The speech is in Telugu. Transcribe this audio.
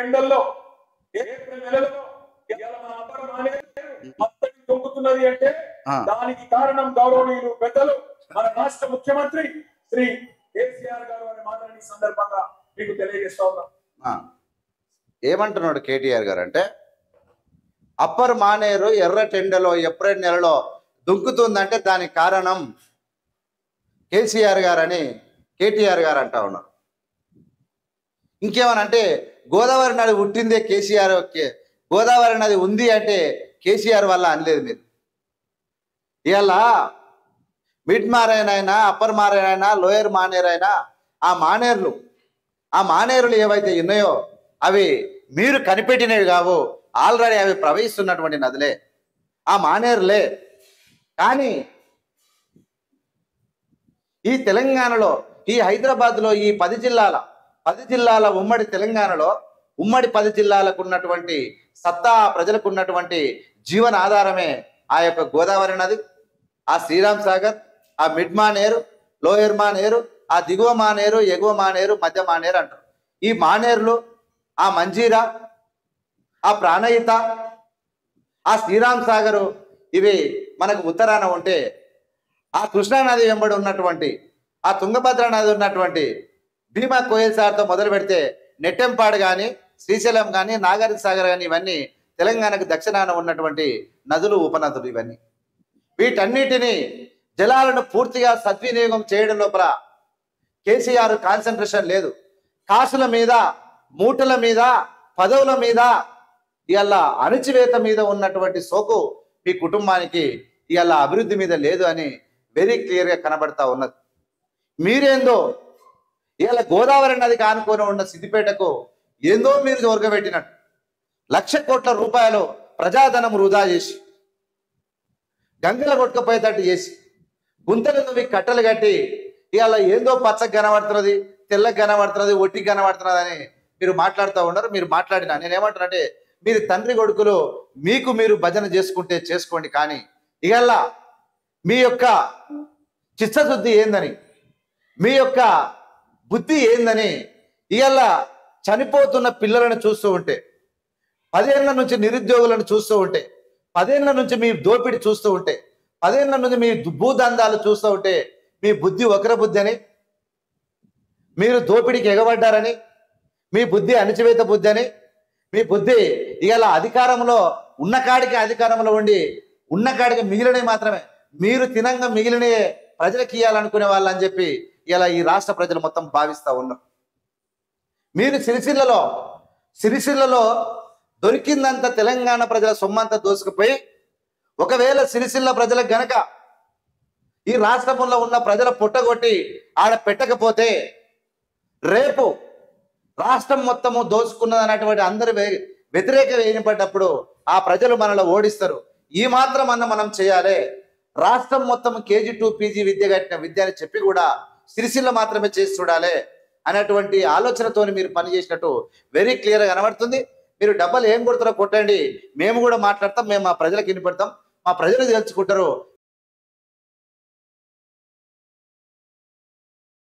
టెండర్లో ఏప్రిల్ నెలలో మత్తడి దొంగుతున్నది అంటే. దానికి కారణం గౌరవనీయులు పెద్దలు మన రాష్ట్ర ముఖ్యమంత్రి శ్రీ కేసీఆర్ గారు అనే మాటని సందర్భంగా మీకు తెలియజేస్తా ఉన్నాం. ఏమంటున్నాడు కేటీఆర్ గారు అంటే అప్పర్ మానేరు ఎర్ర టెండలో ఏప్రిల్ నెలలో దుంకుతుందంటే దానికి కారణం కేసీఆర్ గారని కేటీఆర్ గారు అంటా ఉన్నారు ఇంకేమనంటే గోదావరి నది పుట్టిందే కేసీఆర్ కే- గోదావరి నది ఉంది అంటే కేసీఆర్ వల్ల అనలేదు మీరు. ఇవాళ మిడ్ మారేనైనా అప్పర్ మారేనైనా లోయర్ మానేరైనా ఆ మానేర్లు ఆ మానేరులు ఏవైతే ఉన్నాయో అవి మీరు కనిపెట్టినవి కావు. ఆల్రెడీ అవి ప్రవహిస్తున్నటువంటి నదిలే. ఆ మానేరులే. కానీ ఈ తెలంగాణలో ఈ హైదరాబాద్లో ఈ పది జిల్లాల పది జిల్లాల ఉమ్మడి తెలంగాణలో ఉమ్మడి పది జిల్లాలకు ఉన్నటువంటి సత్తా ప్రజలకు ఉన్నటువంటి జీవన ఆధారమే ఆ యొక్క గోదావరి నది ఆ శ్రీరామ్ సాగర్ ఆ మిడ్ మానేరు లోయర్ మానేరు ఆ దిగువ మానేరు ఎగువ మానేరు మధ్య మానేరు అంటారు. ఈ మానేరులు ఆ మంజీరా ఆ ప్రాణయిత ఆ శ్రీరామ్ సాగరు ఇవి మనకు ఉత్తరాన ఉంటే ఆ కృష్ణానది వెంబడి ఉన్నటువంటి ఆ తుంగభద్ర నది ఉన్నటువంటి భీమా కోయల్ సార్తో మొదలు పెడితే నెట్టెంపాడు కానీ శ్రీశైలం కానీ నాగార్జున సాగర్ కానీ ఇవన్నీ తెలంగాణకు దక్షిణాన ఉన్నటువంటి నదులు ఉపనదులు ఇవన్నీ. వీటన్నిటినీ జలాలను పూర్తిగా సద్వినియోగం చేయడం లోపల కేసీఆర్ కాన్సన్ట్రేషన్ లేదు. కాసుల మీద మూటల మీద పదవుల మీద ఇవాళ అణచివేత మీద ఉన్నటువంటి సోకు మీ కుటుంబానికి ఇవాళ అభివృద్ధి మీద లేదు అని వెరీ క్లియర్గా కనబడతా ఉన్నది. మీరేందో ఇవాళ గోదావరి నదికి ఆనుకొని ఉన్న సిద్దిపేటకు ఏందో మీరు జోరగబెట్టినట్టు. లక్ష కోట్ల రూపాయలు ప్రజాధనం వృధా చేసి గంగల కొట్టుకపోయేటట్టు చేసి గుంతలు నువ్వు కట్టలు కట్టి ఇవాళ ఏందో పచ్చకు కనబడుతున్నది తెల్లకి కనబడుతున్నది ఒట్టికి కనబడుతున్నది అని మీరు మాట్లాడుతూ ఉన్నారు మీరు మాట్లాడినా. నేను ఏమంటున్నానంటే మీరు తండ్రి కొడుకులు మీకు మీరు భజన చేసుకుంటే చేసుకోండి కానీ ఇవాళ మీ యొక్క చిత్తశుద్ధి ఏందని మీ యొక్క బుద్ధి ఏందని ఇవాళ చనిపోతున్న పిల్లలను చూస్తూ ఉంటే పదేళ్ళ నుంచి నిరుద్యోగులను చూస్తూ ఉంటే పదేళ్ళ నుంచి మీ దోపిడి చూస్తూ ఉంటే పదేళ్ళ నుంచి మీ భూదందాలు చూస్తూ ఉంటే మీ బుద్ధి ఒకరి బుద్ధి అని మీరు దోపిడికి ఎగబడ్డారని మీ బుద్ధి అణచివేత బుద్ధి అని మీ బుద్ధి ఇవాళ అధికారంలో ఉన్న కాడికి అధికారంలో ఉండి ఉన్న కాడికి మిగిలినవి మాత్రమే. మీరు తినంగా మిగిలినవి ప్రజలకు ఇవ్వాలనుకునే వాళ్ళు అని చెప్పి ఇలా ఈ రాష్ట్ర ప్రజలు మొత్తం భావిస్తూ ఉన్నారు. మీరు సిరిసిల్లలో సిరిసిల్లలో దొరికిందంత తెలంగాణ ప్రజల సొమ్మంతా దోసుకుపోయి ఒకవేళ సిరిసిల్ల ప్రజలకు గనక ఈ రాష్ట్రంలో ఉన్న ప్రజల పుట్టగొట్టి ఆడ పెట్టకపోతే రేపు రాష్ట్రం మొత్తము దోచుకున్నది అన్నటువంటి అందరు వ్యతిరేక వేయబడ్డప్పుడు ఆ ప్రజలు మనలో ఓడిస్తారు. ఈ మాత్రం అన్న మనం చేయాలి. రాష్ట్రం మొత్తం కేజీ టూ పీజీ విద్య కట్టిన విద్య అని చెప్పి కూడా సిరిసిల్ల మాత్రమే చేసి చూడాలి అనేటువంటి ఆలోచనతో మీరు పని చేసినట్టు వెరీ క్లియర్గా కనబడుతుంది. మీరు డబ్బలు ఏం కొడతారో కొట్టండి. మేము కూడా మాట్లాడతాం మేము మా ప్రజలకు వినిపెడతాం. మా ప్రజలు తెలుసుకుంటారు.